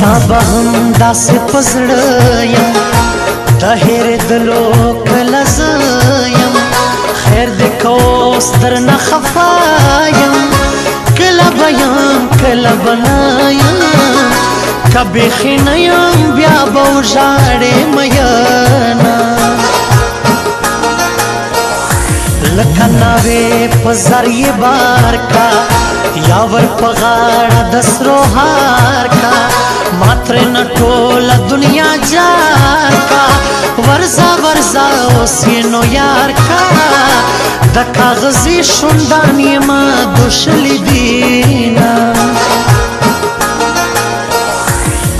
تابه هم داس پزړیم د هر دلو کله زیم خیر دې کو ستر نه خفایم کله بیم کله بنایم کبه خنیم بیا به ژاړې میانا لکه ناوې په زریه بار کا یاور په غاړه د سرو هار کا ماتر نه ټول دنیا جار کا ورزا ورزا اوس نو یار کا د کاغذی شوندانې ما دوشل دینا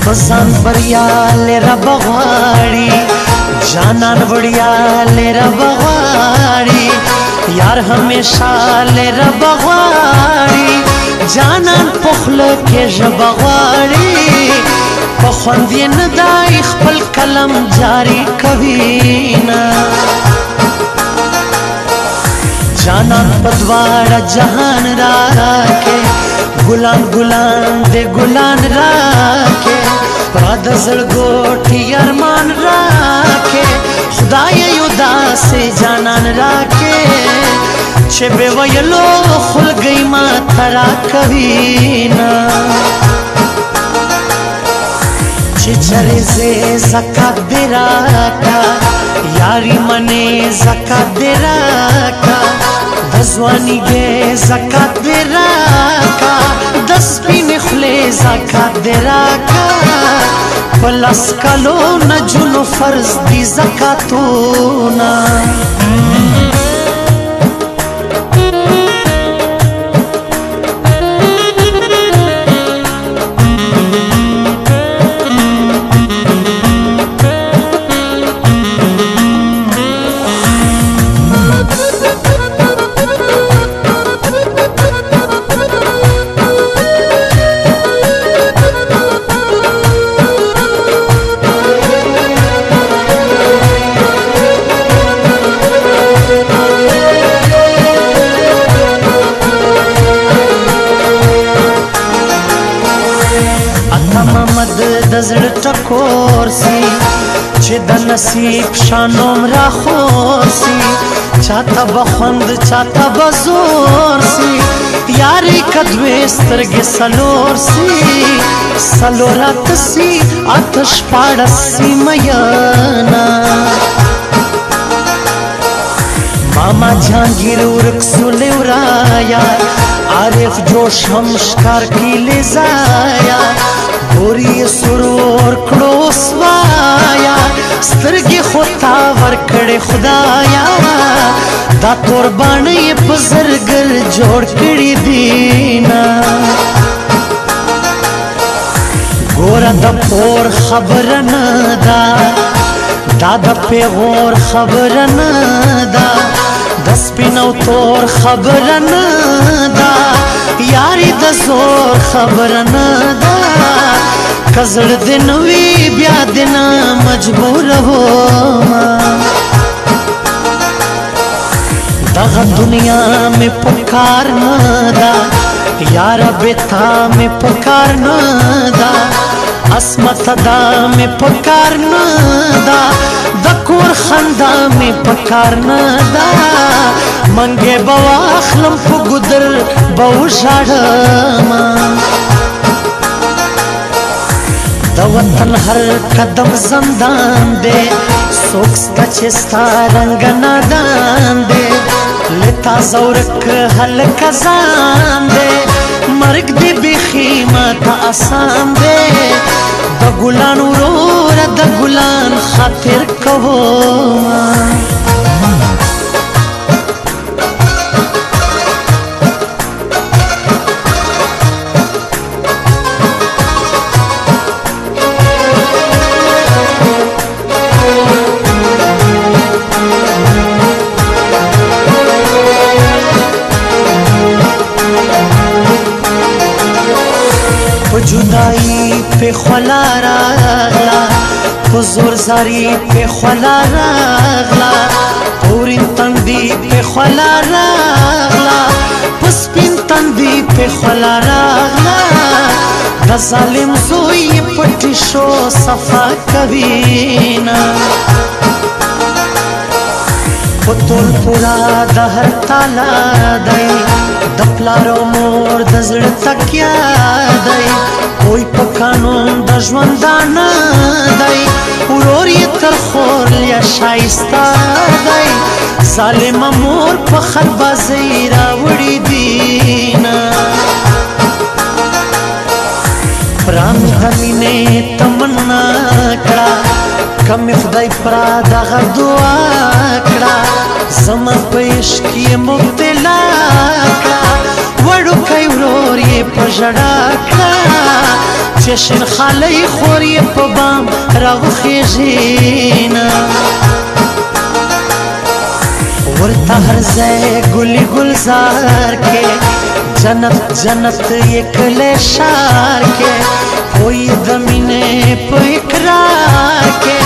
پسان بریا لره بغواړي جانان وړیا لره بغواړي یار همیشه لره بغواړي جانان پخله کې ژبغواړي خوند یې نه دای خپل قلم جاری کوي نه جانان پدوار جهان را کې ګلان ګلان دې ګلان را کې پراد زړګوټي ارمان را کې خدای یو داسې جانان را کې چې به ویلو خلګي ما ترا کوي نه چرے سے زکا درا کا یاری منے زکا درا کا دزوانی گے زکا درا کا دس پی نخلے زکا درا کا پلس کلو نجلو فرض دی زکا تونا پرسی چې د نصیب شانوم را خورسی چاته بخوند چاته بزور سی یاری کدوې سترګې سلور سی سلور اتسی آتش پاړسی میانا ماما جهانگیر ورک سولی ورایا عارف جوش هم شکار کی لزایا هوري سرور کړو سوایا سترګې خو تا ورکړې خدایا دا تور باندې په زرګر جوړ کړی دینا ګور د پور خبر نه دا دا د پیغور خبر نه دا د سپینو تور خبر نه دا یاري د زور خبر نه دا کزړ دن وی بیا دنا مجبور هو دغه دنیا مې پکار نه دا یار بتا مې پکار نه دا اسمت دا مې پکار نه دا د کو خندا می پکار نه دا منګه بوا خلم په ګدر بو شړما د وطن هر قدم زندان دے سوک ستا چستا رنگ نادان دے لتا زورک حل کزان دے مرگ دی تا آسان دی د ګلان ورور د ګلان خاطر کوم ساری په خلا راغلا اورین تندی په خلا راغلا پس پین تندی په خلا راغلا د ظالم زوی پټ شو صفا کوي نا پتول پورا د هر تالا دای د پلارو مور د زړه تکیا دای کوئی په قانون د ژوندانه دای مور یې تر خور لیا شایسته دی ظالمه مور په خط بازی راوړي دي نه پران همینه تمنا کړه کمې خدای پرا دغه دعا کړه زما په عشق یې مبتلا کړه وړوکی ورور یې په ژړا کړه چشن خالی خوری پا بام را وخیجینا ورته هر ځای ګلي گلزار کې جنت جنت یکله شار کې کوئی دمینه په اقرار کې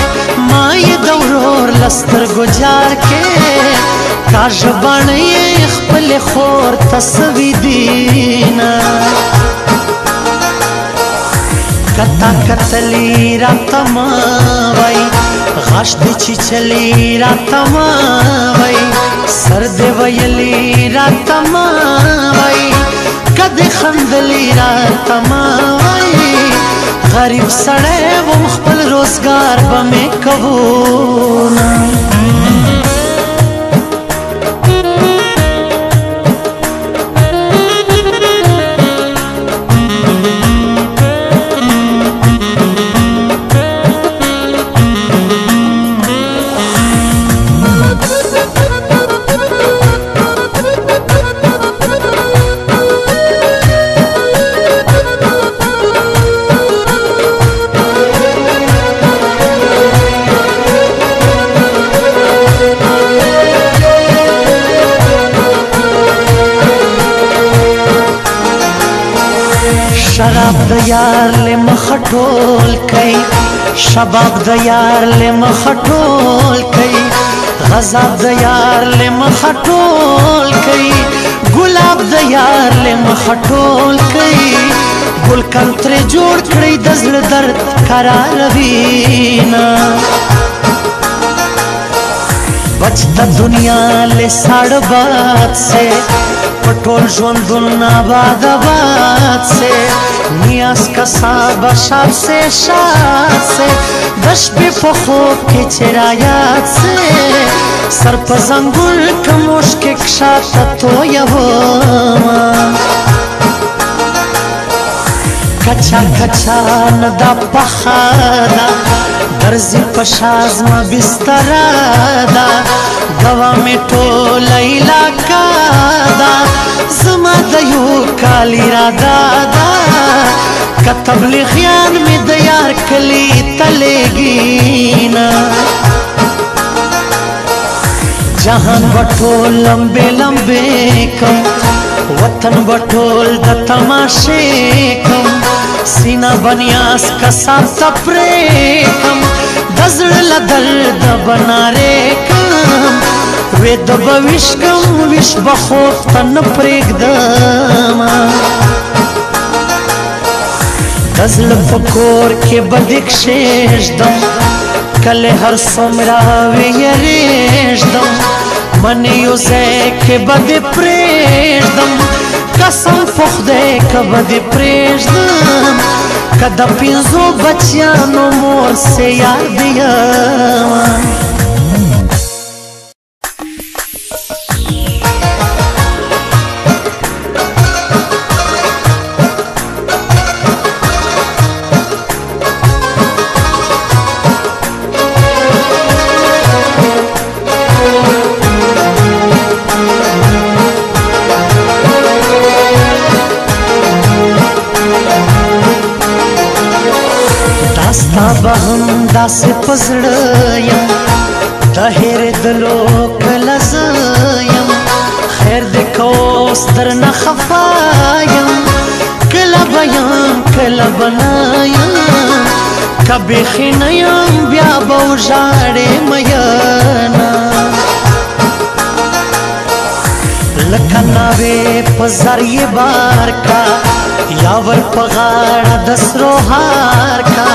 مای دورور لستر گزار کې کاش باندې خپل خور تصویر دینا کتا کتلی را تما وای غاش دی چی چلی را تما وای سر دی ویلی را تما وای کد خندلی را تما وای غریب سړی و خپل روزگار به مې کوو یار له مخ ټول کای شباب د یار له مخ ټول کای غزاب د یار له مخ ټول کای ګلاب د یار له مخ ټول کای ګل کنتر جوړ کړی د زړه درد قرار وینا بچتا دنیا له ساړ باد سے پټول ژوندون آباد آباد سے از کسا بشاد سه شاد سه دش بی پخوب که چرا یاد سه سر پزنگل کموش که کشا تطویا وما کچا کچا ندا پخادا درزی پشاز ما بسترادا گوا می ټول علاقہ دا زما د یو کالی را دادا کتب لخیان می د یار کلی تلګینا جهان وټو لمبه لمبه کم وطن بټول د تماشې کم سینا بنیاس کسان تپرې کم دزړ لدل د بنارې کم وې د بویش کم ویش بخوف تن پرېګ دما دزل فکور کې بدک شیش دم کله هر سمرا ویریش دم من یو زه کې بد پرېږدم قسم فخده کبه دی پریشدم که د پینزو بچیانو مور سے یاد دیم ستا به هم داسې پزړه یم د هېرېدلو کله زه یم خیر دې کو ستر نه خفه یم کله به یم کله به نه یم که بېخي نه یم بیا به وژاړې میانه لکه ناوې په زر یې بار کا یا ور په غاړه د سرو هار کا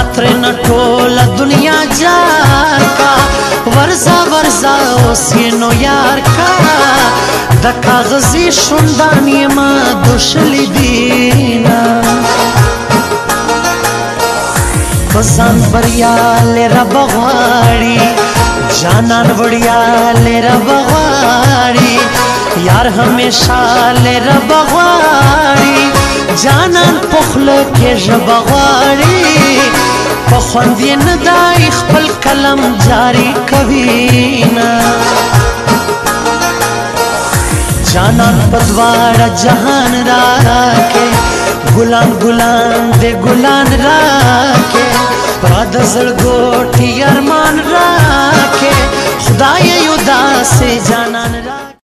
اتر نټول دنیا جار کا ورزا ورزا اوسینو یار کا د کاغذی شوندانی ما دوشلی دینا پسان بریا لرا بغواړي جانان وړیا لرا بغواړي یار همیشه لره بغواړي جانان پخله کې ژبغواړي په خوند یې نه دای خپل قلم جاری کوي نه جانان پدوار جهان را کې ګلان ګلان دې ګلان را کې را د زړګوټي ارمان را کې خدای یو داسې جانان